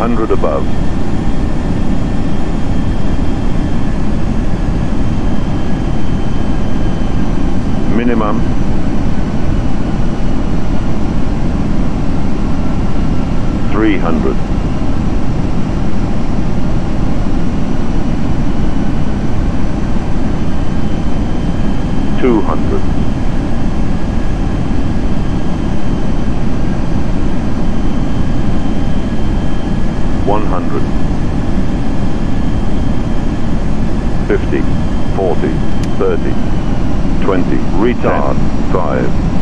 200 above. Minimum. Three hundred. Two hundred. One hundred. Fifty. Forty. Thirty. Twenty. Retard. Five.